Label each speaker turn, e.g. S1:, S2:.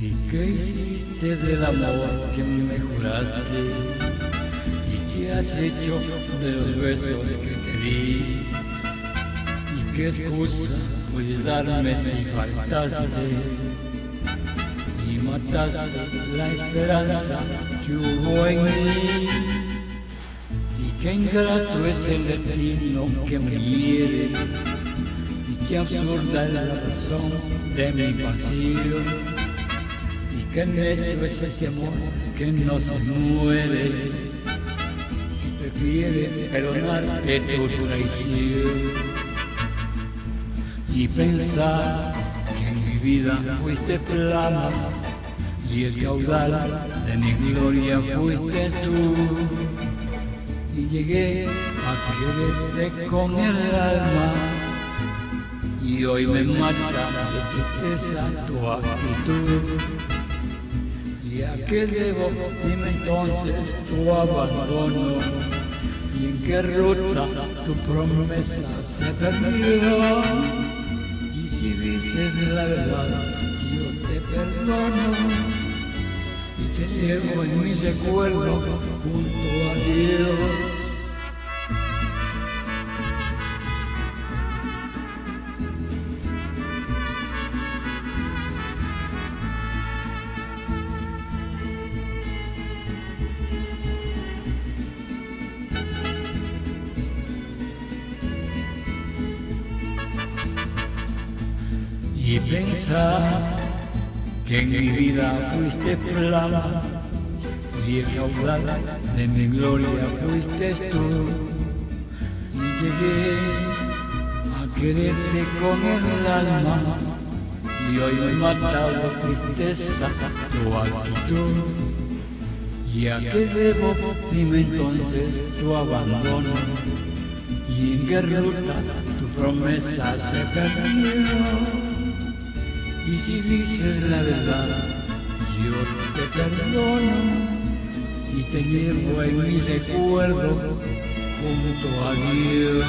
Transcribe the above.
S1: ¿Qué hiciste del amor que me juraste? ¿Y qué has hecho de los besos que te di? ¿Y qué excusa puedes darme si faltaste? Y mataste la esperanza que hubo en mí. Y qué ingrato es el destino que me hiere. Y qué absurda es la razón de mi pasión que necio es ese amor que no se muere. Prefiere perdonarte tu traición y pensar que en mi vida fuiste flama y el caudal de mi gloria fuiste tú. Y llegué a quererte con el alma y hoy me mata de tristeza tu actitud. ¿Y a qué debo? Dime entonces tu abandono. ¿Y en qué ruta tu promesa se perdió? Y si dices la verdad, yo te perdono. Y te llevo en mi recuerdo junto a Dios. Y pensar que en mi vida fuiste flama y el caudal de mi gloria fuiste tú. Y llegué a quererte con el alma y hoy me mata la tristeza tu actitud. Y a qué debo dime entonces tu abandono. Y en qué ruta tu promesa se perdió si dices la verdad, yo te perdono y te llevo en mi recuerdo junto a Dios.